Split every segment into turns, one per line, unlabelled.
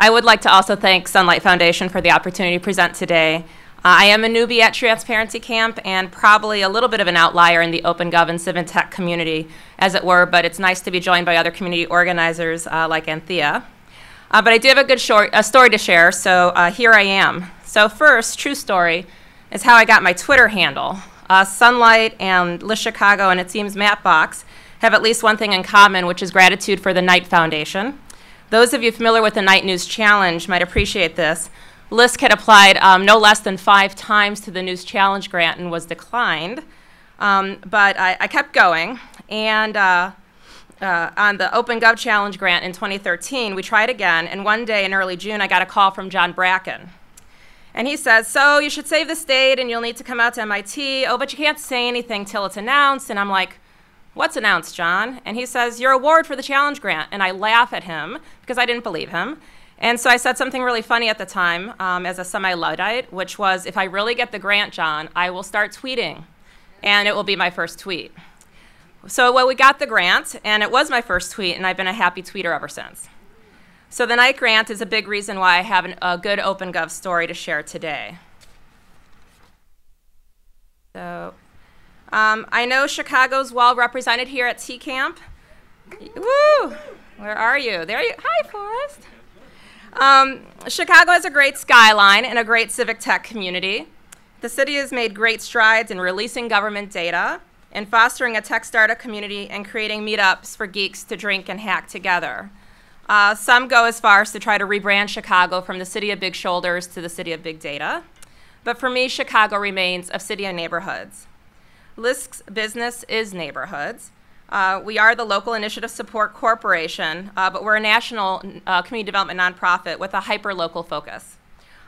I would like to also thank Sunlight Foundation for the opportunity to present today. Uh, I am a newbie at Transparency Camp and probably a little bit of an outlier in the OpenGov and Civ and Tech community, as it were, but it's nice to be joined by other community organizers uh, like Anthea. Uh, but I do have a good short, a story to share, so uh, here I am. So first, true story, is how I got my Twitter handle. Uh, Sunlight and LISC Chicago and it seems Mapbox have at least one thing in common, which is gratitude for the Knight Foundation. Those of you familiar with the Knight News Challenge might appreciate this. LISC had applied um, no less than five times to the News Challenge grant and was declined. Um, but I, I, kept going, and uh, uh, on the OpenGov Challenge grant in 2013, we tried again, and one day in early June, I got a call from John Bracken. And he says, So you should save the state and you'll need to come out to MIT. Oh, but you can't say anything till it's announced. And I'm like, What's announced, John? And he says, Your award for the challenge grant. And I laugh at him because I didn't believe him. And so I said something really funny at the time um, as a semi Luddite, which was, If I really get the grant, John, I will start tweeting. And it will be my first tweet. So, well, we got the grant, and it was my first tweet, and I've been a happy tweeter ever since. So, the Knight grant is a big reason why I have an, a good OpenGov story to share today. So, um, I know Chicago's well represented here at TCAMP. Woo! Where are you? There you. Hi, Forrest. Um, Chicago has a great skyline and a great civic tech community. The city has made great strides in releasing government data and fostering a tech startup community and creating meetups for geeks to drink and hack together. Uh, some go as far as to try to rebrand Chicago from the city of big shoulders to the city of big data. But for me, Chicago remains a city of neighborhoods. LISC's business is neighborhoods. Uh, we are the Local Initiative Support Corporation, uh, but we're a national uh, community development nonprofit with a hyper-local focus.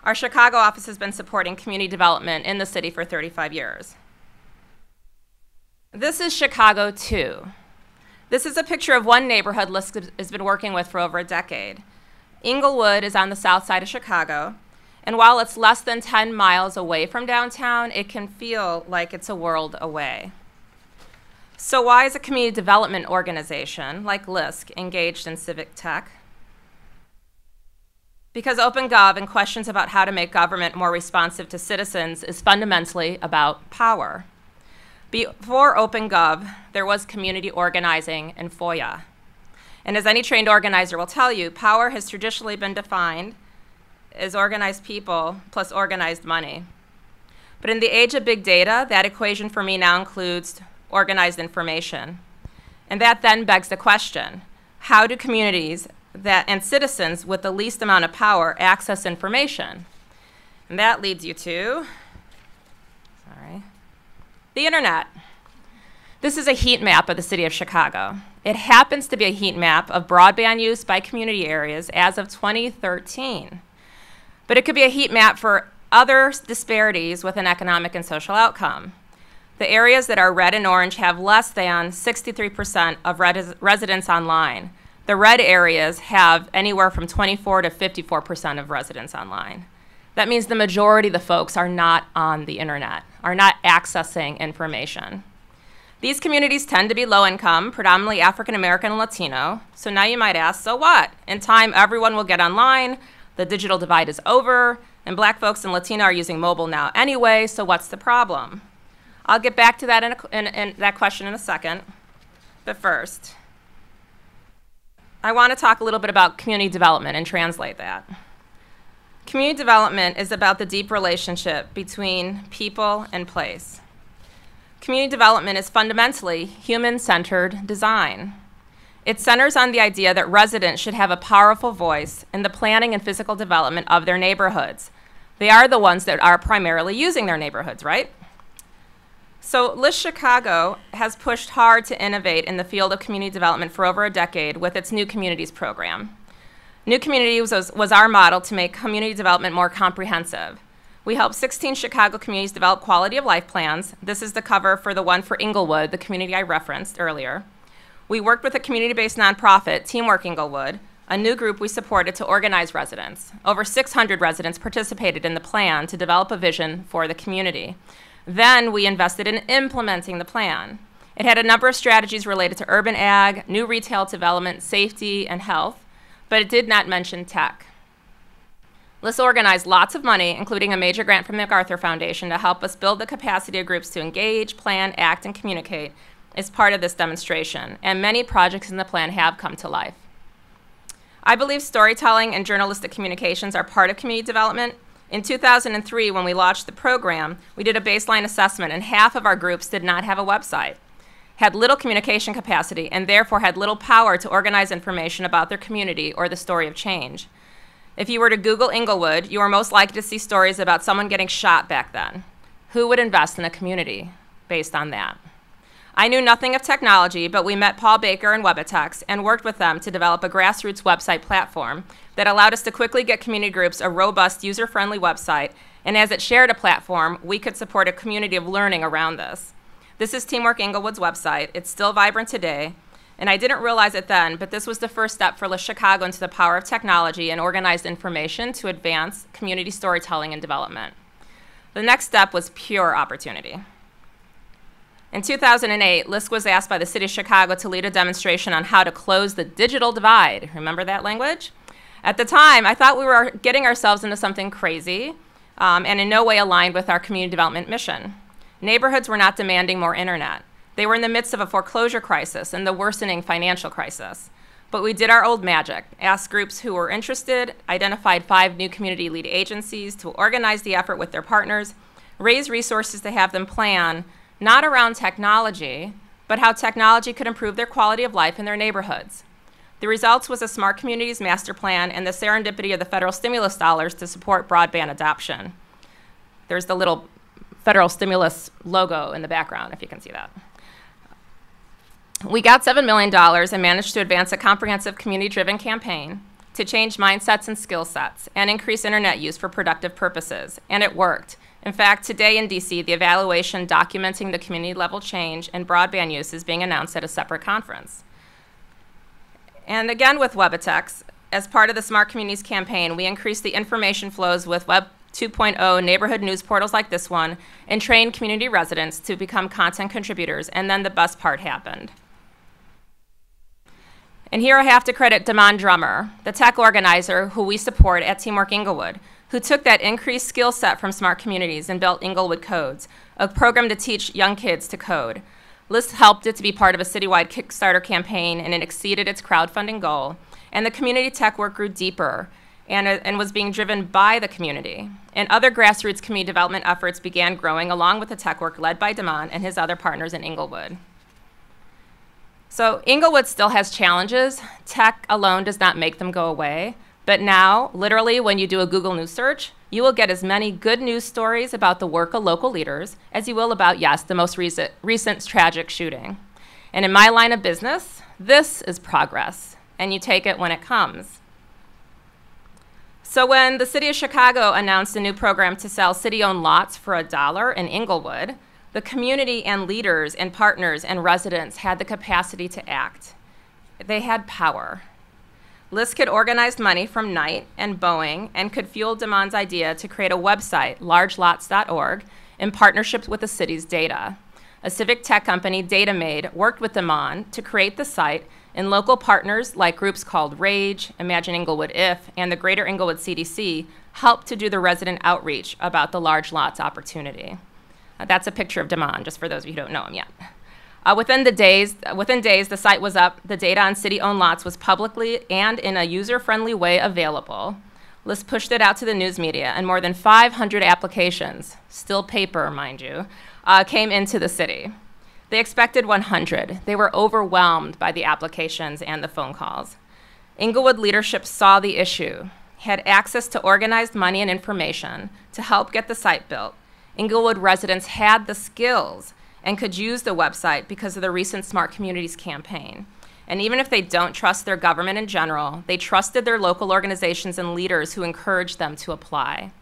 Our Chicago office has been supporting community development in the city for 35 years. This is Chicago 2. This is a picture of one neighborhood LISC has been working with for over a decade. Englewood is on the south side of Chicago, and while it's less than 10 miles away from downtown, it can feel like it's a world away. So why is a community development organization like LISC engaged in civic tech? Because OpenGov and questions about how to make government more responsive to citizens is fundamentally about power. Before OpenGov, there was community organizing and FOIA. And as any trained organizer will tell you, power has traditionally been defined is organized people plus organized money. But in the age of big data, that equation for me now includes organized information. And that then begs the question, how do communities that, and citizens with the least amount of power access information? And that leads you to, sorry, the internet. This is a heat map of the city of Chicago. It happens to be a heat map of broadband use by community areas as of 2013 but it could be a heat map for other disparities with an economic and social outcome. The areas that are red and orange have less than 63% of res residents online. The red areas have anywhere from 24 to 54% of residents online. That means the majority of the folks are not on the internet, are not accessing information. These communities tend to be low income, predominantly African American and Latino. So now you might ask, so what? In time, everyone will get online, the digital divide is over, and black folks and Latino are using mobile now anyway, so what's the problem? I'll get back to that in, a, in, in that question in a second. But first, I want to talk a little bit about community development and translate that. Community development is about the deep relationship between people and place. Community development is fundamentally human-centered design. It centers on the idea that residents should have a powerful voice in the planning and physical development of their neighborhoods. They are the ones that are primarily using their neighborhoods, right? So LISC Chicago has pushed hard to innovate in the field of community development for over a decade with its New Communities program. New Communities was, was our model to make community development more comprehensive. We helped 16 Chicago communities develop quality of life plans. This is the cover for the one for Englewood, the community I referenced earlier. We worked with a community-based nonprofit, Teamwork Englewood, a new group we supported to organize residents. Over 600 residents participated in the plan to develop a vision for the community. Then we invested in implementing the plan. It had a number of strategies related to urban ag, new retail development, safety, and health, but it did not mention tech. Let's lots of money, including a major grant from the MacArthur Foundation, to help us build the capacity of groups to engage, plan, act, and communicate as part of this demonstration, and many projects in the plan have come to life. I believe storytelling and journalistic communications are part of community development. In 2003, when we launched the program, we did a baseline assessment, and half of our groups did not have a website, had little communication capacity, and therefore had little power to organize information about their community or the story of change. If you were to Google Englewood, you are most likely to see stories about someone getting shot back then. Who would invest in a community based on that? I knew nothing of technology, but we met Paul Baker and Webitects and worked with them to develop a grassroots website platform that allowed us to quickly get community groups a robust, user friendly website. And as it shared a platform, we could support a community of learning around this. This is Teamwork Englewood's website. It's still vibrant today. And I didn't realize it then, but this was the first step for LISC Chicago into the power of technology and organized information to advance community storytelling and development. The next step was pure opportunity. In 2008, LISC was asked by the City of Chicago to lead a demonstration on how to close the digital divide. Remember that language? At the time, I thought we were getting ourselves into something crazy um, and in no way aligned with our community development mission. Neighborhoods were not demanding more internet. They were in the midst of a foreclosure crisis and the worsening financial crisis. But we did our old magic, asked groups who were interested, identified five new community lead agencies to organize the effort with their partners, raise resources to have them plan not around technology, but how technology could improve their quality of life in their neighborhoods. The results was a Smart Communities Master Plan and the serendipity of the federal stimulus dollars to support broadband adoption. There's the little federal stimulus logo in the background, if you can see that. We got $7 million and managed to advance a comprehensive community driven campaign to change mindsets and skill sets and increase internet use for productive purposes, and it worked. In fact, today in DC, the evaluation documenting the community level change and broadband use is being announced at a separate conference. And again with Webitects, as part of the Smart Communities campaign, we increased the information flows with Web 2.0 neighborhood news portals like this one and trained community residents to become content contributors, and then the best part happened. And here I have to credit Demond Drummer, the tech organizer who we support at Teamwork Englewood, who took that increased skill set from Smart Communities and built Englewood Codes, a program to teach young kids to code. LISC helped it to be part of a citywide Kickstarter campaign, and it exceeded its crowdfunding goal. And the community tech work grew deeper and, uh, and was being driven by the community. And other grassroots community development efforts began growing along with the tech work led by Demond and his other partners in Englewood. So Englewood still has challenges. Tech alone does not make them go away. But now, literally, when you do a Google News search, you will get as many good news stories about the work of local leaders as you will about, yes, the most recent, recent tragic shooting. And in my line of business, this is progress, and you take it when it comes. So when the city of Chicago announced a new program to sell city-owned lots for a dollar in Englewood, the community and leaders and partners and residents had the capacity to act. They had power. LISC could organize money from Knight and Boeing and could fuel Demond's idea to create a website, largelots.org, in partnership with the city's data. A civic tech company, DataMade, worked with Demond to create the site, and local partners like groups called RAGE, Imagine Englewood If, and the Greater Englewood CDC helped to do the resident outreach about the large lots opportunity. Uh, that's a picture of Damon, just for those of you who don't know him yet. Uh, within the days, within days, the site was up. The data on city-owned lots was publicly and in a user-friendly way available. LISC pushed it out to the news media, and more than 500 applications, still paper, mind you, uh, came into the city. They expected 100. They were overwhelmed by the applications and the phone calls. Englewood leadership saw the issue, had access to organized money and information to help get the site built. Englewood residents had the skills and could use the website because of the recent Smart Communities campaign. And even if they don't trust their government in general, they trusted their local organizations and leaders who encouraged them to apply.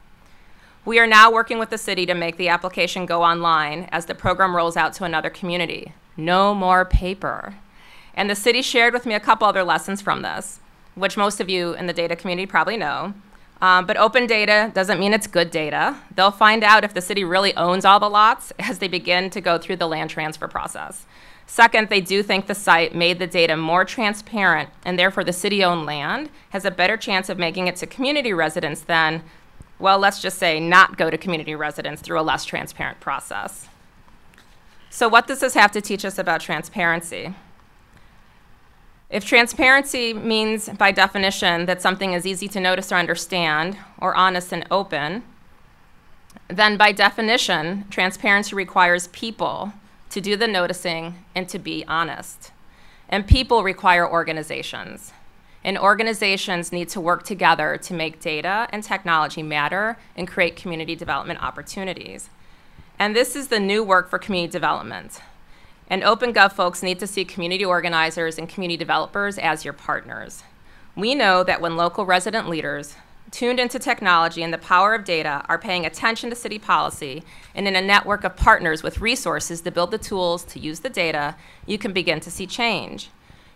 We are now working with the city to make the application go online as the program rolls out to another community. No more paper. And the city shared with me a couple other lessons from this, which most of you in the data community probably know. Um, but open data doesn't mean it's good data. They'll find out if the city really owns all the lots as they begin to go through the land transfer process. Second, they do think the site made the data more transparent, and therefore the city owned land has a better chance of making it to community residents than, well, let's just say, not go to community residents through a less transparent process. So, what does this have to teach us about transparency? If transparency means, by definition, that something is easy to notice or understand, or honest and open, then by definition, transparency requires people to do the noticing, and to be honest. And people require organizations. And organizations need to work together to make data and technology matter and create community development opportunities. And this is the new work for community development. And OpenGov folks need to see community organizers and community developers as your partners. We know that when local resident leaders tuned into technology and the power of data are paying attention to city policy and in a network of partners with resources to build the tools to use the data, you can begin to see change.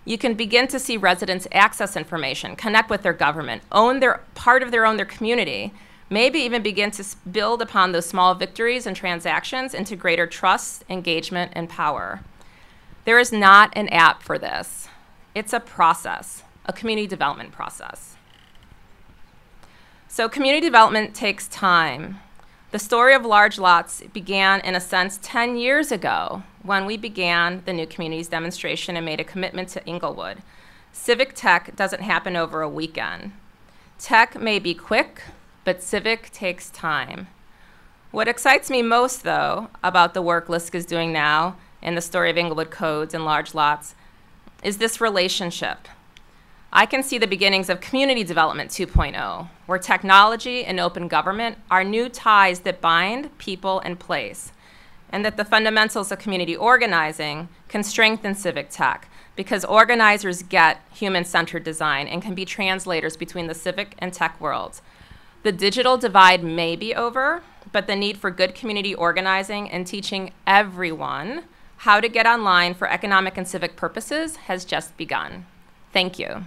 You can begin to see residents access information, connect with their government, own their part of their own their community, maybe even begin to build upon those small victories and transactions into greater trust, engagement, and power. There is not an app for this. It's a process, a community development process. So community development takes time. The story of large lots began, in a sense, 10 years ago when we began the New Communities demonstration and made a commitment to Englewood. Civic tech doesn't happen over a weekend. Tech may be quick, but civic takes time. What excites me most, though, about the work LISC is doing now in the story of Englewood codes and large lots is this relationship I can see the beginnings of community development 2.0, where technology and open government are new ties that bind people and place, and that the fundamentals of community organizing can strengthen civic tech because organizers get human centered design and can be translators between the civic and tech worlds. The digital divide may be over, but the need for good community organizing and teaching everyone how to get online for economic and civic purposes has just begun. Thank you.